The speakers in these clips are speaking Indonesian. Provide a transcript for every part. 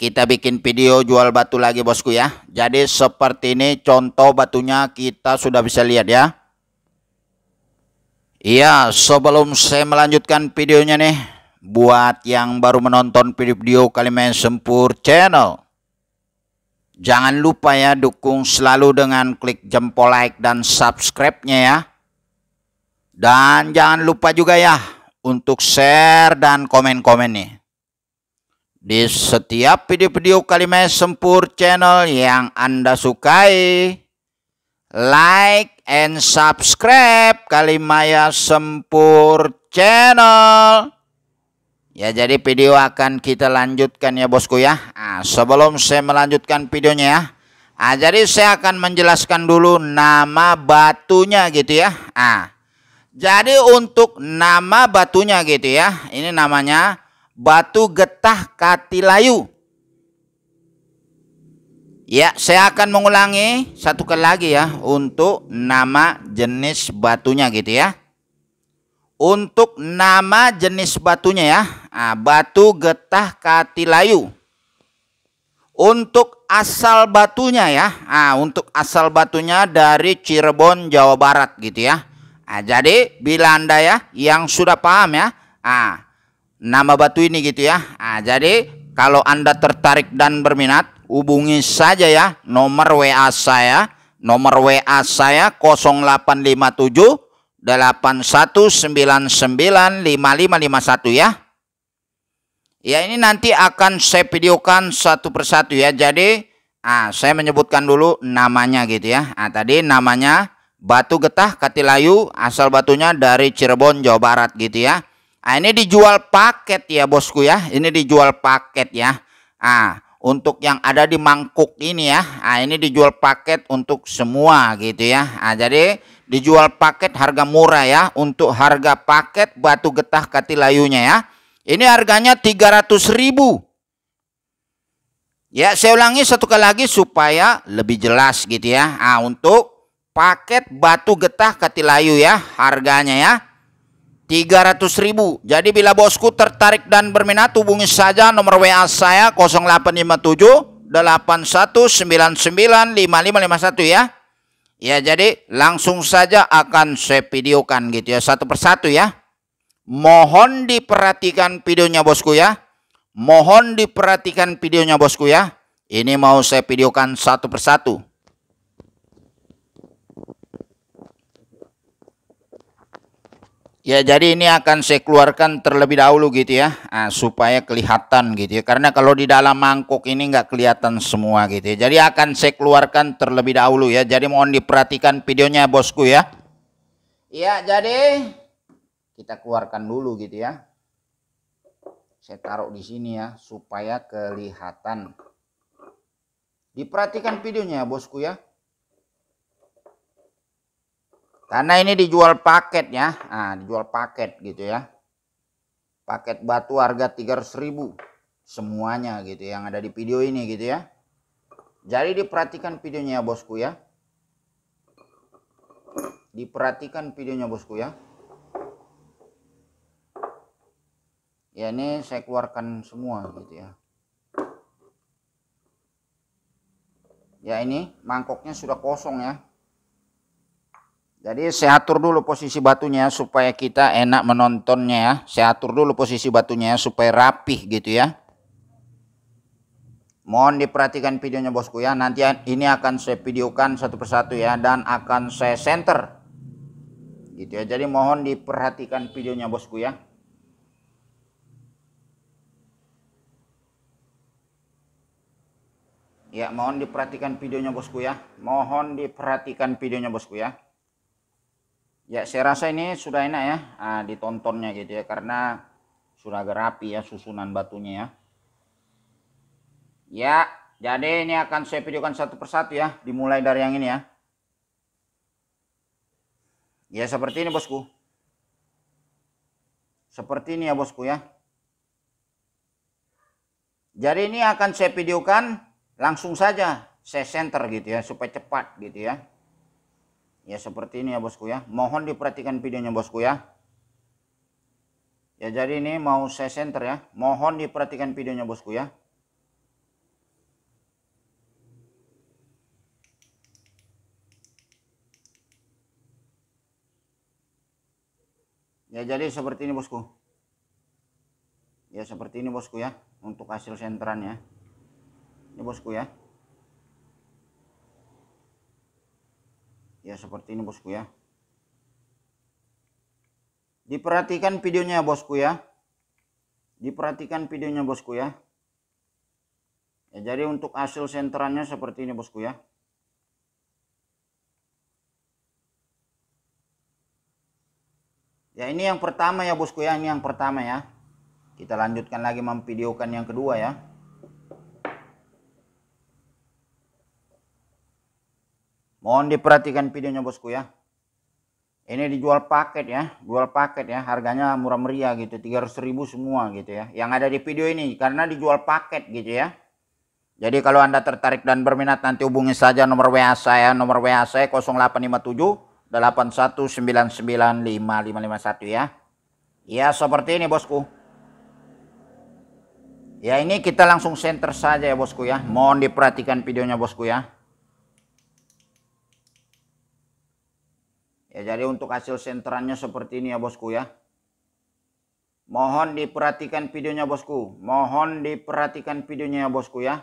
kita bikin video jual batu lagi bosku ya. Jadi seperti ini contoh batunya kita sudah bisa lihat ya. Iya, sebelum saya melanjutkan videonya nih, buat yang baru menonton video Kalimayan Sempur channel. Jangan lupa ya dukung selalu dengan klik jempol like dan subscribe-nya ya. Dan jangan lupa juga ya untuk share dan komen-komen nih di setiap video-video Kalimaya Sempur channel yang Anda sukai. Like and subscribe Kalimaya Sempur channel. Ya jadi video akan kita lanjutkan ya bosku ya. Nah, sebelum saya melanjutkan videonya ya. Nah, jadi saya akan menjelaskan dulu nama batunya gitu ya. Nah, jadi untuk nama batunya gitu ya. Ini namanya batu getah katilayu. Ya, saya akan mengulangi satu kali lagi ya untuk nama jenis batunya gitu ya. Untuk nama jenis batunya ya, nah, batu getah katilayu. Untuk asal batunya ya, nah, untuk asal batunya dari Cirebon, Jawa Barat gitu ya. Nah, jadi bila anda ya yang sudah paham ya, nah, nama batu ini gitu ya. Nah, jadi kalau Anda tertarik dan berminat, hubungi saja ya nomor WA saya. Nomor WA saya 0857 81995551 ya. Ya ini nanti akan saya videokan satu persatu ya. Jadi ah, saya menyebutkan dulu namanya gitu ya. Ah, tadi namanya Batu Getah Katilayu, asal batunya dari Cirebon, Jawa Barat gitu ya. Nah, ini dijual paket ya bosku ya. Ini dijual paket ya. Ah, untuk yang ada di mangkuk ini ya. Ah, ini dijual paket untuk semua gitu ya. Ah, jadi dijual paket harga murah ya. Untuk harga paket batu getah katilayunya ya. Ini harganya 300 ribu. Ya, saya ulangi satu kali lagi supaya lebih jelas gitu ya. Ah, untuk paket batu getah katilayu ya harganya ya 300 ribu. Jadi bila bosku tertarik dan berminat hubungi saja nomor WA saya 0857 81995551 ya. Ya jadi langsung saja akan saya videokan gitu ya satu persatu ya. Mohon diperhatikan videonya bosku ya. Mohon diperhatikan videonya bosku ya. Ini mau saya videokan satu persatu. Ya jadi ini akan saya keluarkan terlebih dahulu gitu ya. Nah, supaya kelihatan gitu ya. Karena kalau di dalam mangkuk ini nggak kelihatan semua gitu ya. Jadi akan saya keluarkan terlebih dahulu ya. Jadi mohon diperhatikan videonya bosku ya. Ya jadi kita keluarkan dulu gitu ya. Saya taruh di sini ya supaya kelihatan. Diperhatikan videonya bosku ya karena ini dijual paket ya. Nah, dijual paket gitu ya. Paket batu harga 300 ribu. Semuanya gitu yang ada di video ini gitu ya. Jadi diperhatikan videonya ya bosku ya. Diperhatikan videonya bosku ya. Ya ini saya keluarkan semua gitu ya. Ya ini mangkoknya sudah kosong ya. Jadi saya atur dulu posisi batunya supaya kita enak menontonnya ya. Saya atur dulu posisi batunya supaya rapih gitu ya. Mohon diperhatikan videonya bosku ya. Nanti ini akan saya videokan satu persatu ya dan akan saya center. Gitu ya. Jadi mohon diperhatikan videonya bosku ya. Ya, mohon diperhatikan videonya bosku ya. Mohon diperhatikan videonya bosku ya. Ya saya rasa ini sudah enak ya nah, ditontonnya gitu ya karena sudah rapi ya susunan batunya ya. Ya jadi ini akan saya videokan satu persatu ya dimulai dari yang ini ya. Ya seperti ini bosku. Seperti ini ya bosku ya. Jadi ini akan saya videokan langsung saja saya center gitu ya supaya cepat gitu ya. Ya seperti ini ya bosku ya. Mohon diperhatikan videonya bosku ya. Ya jadi ini mau saya center ya. Mohon diperhatikan videonya bosku ya. Ya jadi seperti ini bosku. Ya seperti ini bosku ya. Untuk hasil senterannya. Ini bosku ya. Ya seperti ini bosku ya. Diperhatikan videonya bosku ya. Diperhatikan videonya bosku ya. Ya jadi untuk hasil senterannya seperti ini bosku ya. Ya ini yang pertama ya bosku ya, ini yang pertama ya. Kita lanjutkan lagi memvideokan yang kedua ya. Mohon diperhatikan videonya bosku ya. Ini dijual paket ya, jual paket ya, harganya murah meriah gitu, 300 ribu semua gitu ya. Yang ada di video ini karena dijual paket gitu ya. Jadi kalau Anda tertarik dan berminat nanti hubungi saja nomor WA saya, nomor WA saya 0857 819955551 ya. Ya seperti ini bosku. Ya ini kita langsung center saja ya bosku ya. Mohon diperhatikan videonya bosku ya. Jadi untuk hasil senterannya seperti ini ya bosku ya. Mohon diperhatikan videonya bosku. Mohon diperhatikan videonya ya bosku ya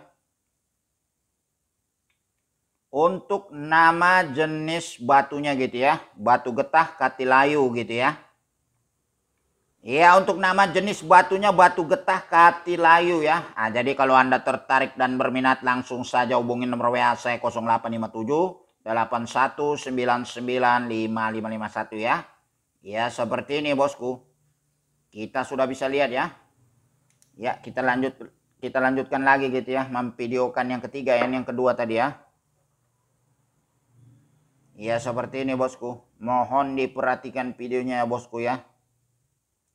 untuk nama jenis batunya gitu ya. Batu getah katilayu gitu ya. Ya untuk nama jenis batunya batu getah katilayu ya. Nah, jadi kalau Anda tertarik dan berminat langsung saja hubungi nomor WA saya 0857 81995551 ya. Ya seperti ini bosku. Kita sudah bisa lihat ya. Ya kita lanjut kita lanjutkan lagi gitu ya. Memvideokan yang ketiga ya. Yang kedua tadi ya. Ya seperti ini bosku. Mohon diperhatikan videonya ya bosku ya.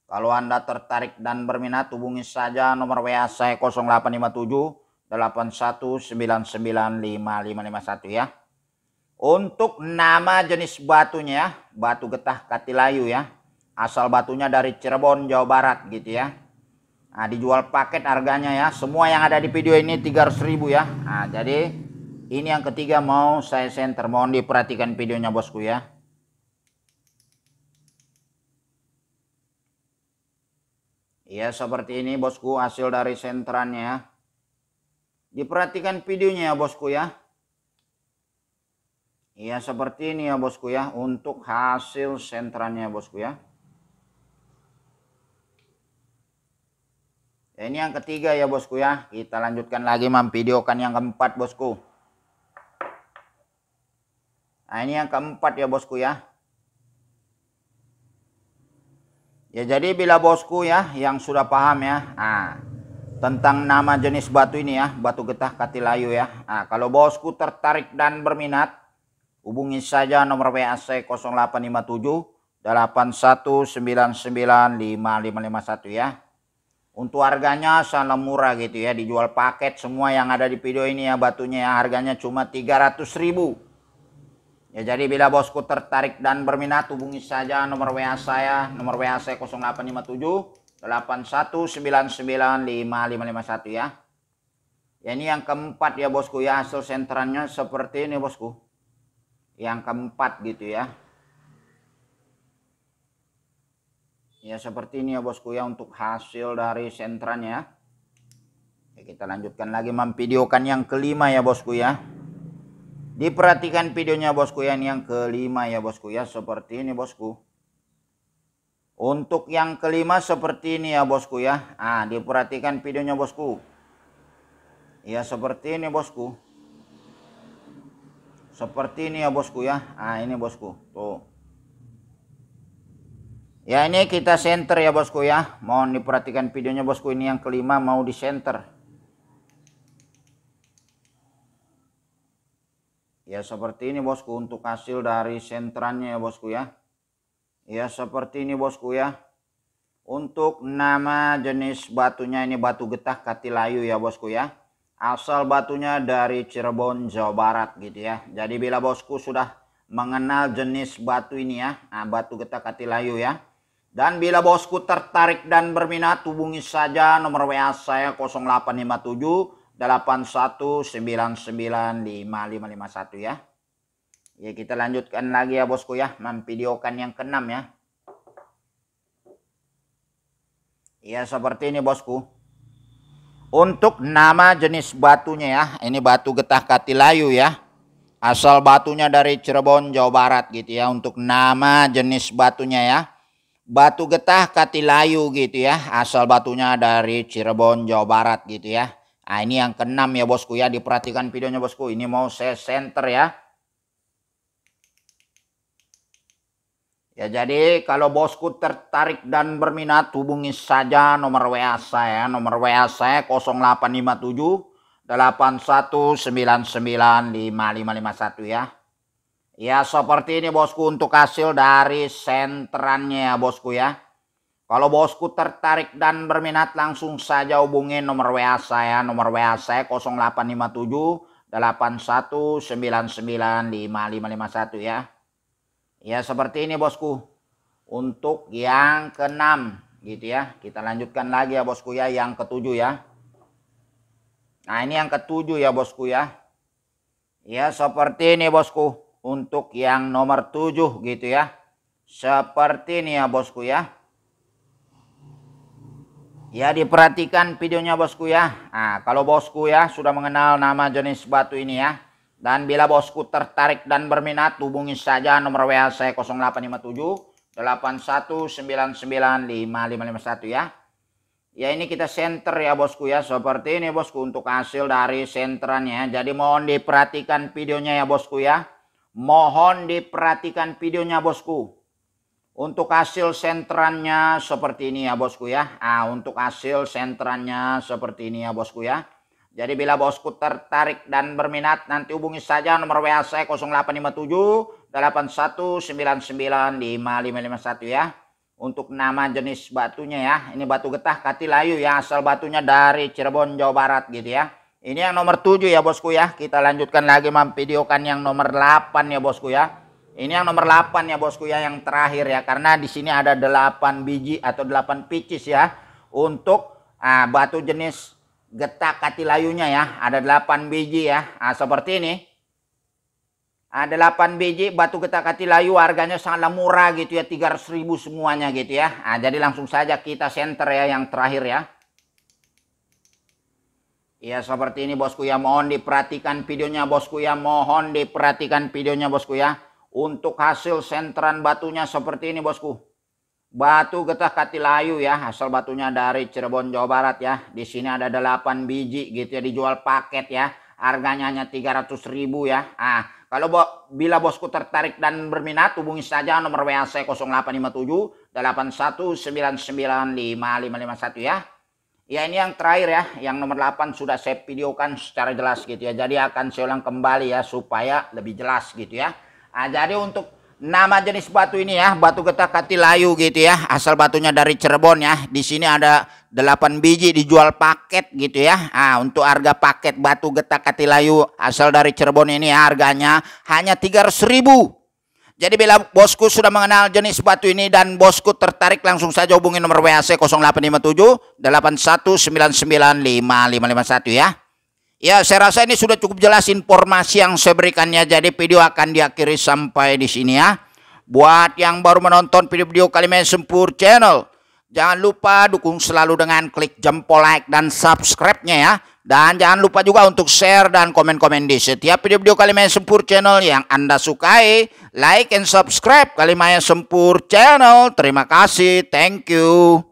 Kalau Anda tertarik dan berminat hubungi saja nomor WA saya 0857 81995551 ya. Untuk nama jenis batunya ya, batu getah katilayu ya. Asal batunya dari Cirebon, Jawa Barat gitu ya. Nah, dijual paket harganya ya. Semua yang ada di video ini 300 ribu ya. Nah, jadi ini yang ketiga mau saya center. Mohon diperhatikan videonya bosku ya. Ya seperti ini bosku hasil dari senterannya. Diperhatikan videonya ya bosku ya. Ya seperti ini ya bosku ya untuk hasil senterannya bosku ya. ya. Ini yang ketiga ya bosku ya. Kita lanjutkan lagi memvideokan yang keempat bosku. Nah ini yang keempat ya bosku ya. Ya jadi bila bosku ya yang sudah paham ya. Nah tentang nama jenis batu ini ya. Batu getah katilayu ya. Nah kalau bosku tertarik dan berminat. Hubungi saja nomor WA saya 0857 81995551 ya. Untuk harganya sangat murah gitu ya. Dijual paket semua yang ada di video ini ya batunya ya. Harganya cuma 300 ribu. Ya jadi bila bosku tertarik dan berminat hubungi saja nomor WA saya, nomor WA saya 0857 81995551 ya. Ya ini yang keempat ya bosku ya hasil senterannya seperti ini bosku. Yang keempat gitu ya. Ya seperti ini ya bosku ya untuk hasil dari senterannya. Ya, kita lanjutkan lagi memvideokan yang kelima ya bosku ya. Diperhatikan videonya bosku yang yang kelima ya bosku ya seperti ini bosku. Untuk yang kelima seperti ini ya bosku ya. Ah diperhatikan videonya bosku. Ya seperti ini bosku. Seperti ini ya bosku ya. Ah ini bosku. Tuh. Ya ini kita center ya bosku ya. Mohon diperhatikan videonya bosku ini yang kelima mau di center. Ya seperti ini bosku untuk hasil dari sentrannya ya bosku ya. Ya seperti ini bosku ya. Untuk nama jenis batunya ini batu getah katilayu ya bosku ya. Asal batunya dari Cirebon Jawa Barat gitu ya. Jadi bila bosku sudah mengenal jenis batu ini ya. Nah, batu getah katilayu ya. Dan bila bosku tertarik dan berminat hubungi saja nomor WA saya 0857 81995551 ya. Ya kita lanjutkan lagi ya bosku ya, memvideokan yang keenam ya. Ya seperti ini bosku. Untuk nama jenis batunya ya, ini batu getah katilayu ya. Asal batunya dari Cirebon, Jawa Barat gitu ya. Untuk nama jenis batunya ya. Batu getah katilayu gitu ya. Asal batunya dari Cirebon, Jawa Barat gitu ya. Nah ini yang keenam ya bosku ya. Diperhatikan videonya bosku. Ini mau saya center ya. Ya jadi kalau bosku tertarik dan berminat hubungi saja nomor WA saya. Nomor WA saya 0857 81995551 ya. Ya seperti ini bosku untuk hasil dari senterannya ya bosku ya. Kalau bosku tertarik dan berminat langsung saja hubungi nomor WA saya. Nomor WA saya 0857 81995551 ya. Ya seperti ini bosku. Untuk yang keenam gitu ya. Kita lanjutkan lagi ya bosku ya yang ketujuh ya. Nah ini yang ketujuh ya bosku ya. Ya seperti ini bosku. Untuk yang nomor tujuh gitu ya. Seperti ini ya bosku ya. Ya diperhatikan videonya bosku ya. Nah kalau bosku ya sudah mengenal nama jenis batu ini ya dan bila bosku tertarik dan berminat, hubungi saja nomor WA saya 0857 81995551 ya. Ya ini kita center ya bosku ya. Seperti ini bosku untuk hasil dari senterannya. Jadi mohon diperhatikan videonya ya bosku ya. Mohon diperhatikan videonya bosku. Untuk hasil senterannya seperti ini ya bosku ya. Nah untuk hasil senterannya seperti ini ya bosku ya. Jadi bila bosku tertarik dan berminat nanti hubungi saja nomor WA saya 0857 81995551 ya. Untuk nama jenis batunya ya. Ini batu getah katilayu ya. Asal batunya dari Cirebon Jawa Barat gitu ya. Ini yang nomor 7 ya bosku ya. Kita lanjutkan lagi memvideokan yang nomor 8 ya bosku ya. Ini yang nomor 8 ya bosku ya yang terakhir ya. Karena di sini ada 8 biji atau 8 picis ya. Untuk ah, batu jenis getak katilayunya ya. Ada 8 biji ya. Nah, seperti ini. Ada 8 biji batu getak katilayu harganya sangatlah murah gitu ya. 300 ribu semuanya gitu ya. Nah, jadi langsung saja kita center ya yang terakhir ya. Ya seperti ini bosku ya. Mohon diperhatikan videonya bosku ya. Mohon diperhatikan videonya bosku ya. Untuk hasil senteran batunya seperti ini bosku. Batu getah katilayu ya, asal batunya dari Cirebon Jawa Barat ya. Di sini ada 8 biji gitu ya dijual paket ya. Harganya hanya 300 ribu ya. Ah, kalau bo bila bosku tertarik dan berminat hubungi saja nomor WA saya 0857 81995551 ya. Ya ini yang terakhir ya, yang nomor 8 sudah saya videokan secara jelas gitu ya. Jadi akan saya ulang kembali ya supaya lebih jelas gitu ya. Ah, jadi untuk Nama jenis batu ini ya, batu getah katilayu gitu ya. Asal batunya dari Cirebon ya. Di sini ada 8 biji dijual paket gitu ya. Ah, untuk harga paket batu getah katilayu asal dari Cirebon ini harganya hanya 300 ribu. Jadi bila bosku sudah mengenal jenis batu ini dan bosku tertarik langsung saja hubungi nomor WAC 0857 81995551 ya. Ya, saya rasa ini sudah cukup jelas informasi yang saya berikannya. Jadi video akan diakhiri sampai di sini ya. Buat yang baru menonton video-video Kalimen Sempur channel, jangan lupa dukung selalu dengan klik jempol like dan subscribe-nya ya. Dan jangan lupa juga untuk share dan komen-komen di setiap video-video Kalimen Sempur channel yang Anda sukai. Like and subscribe Kalimaya Sempur channel. Terima kasih. Thank you.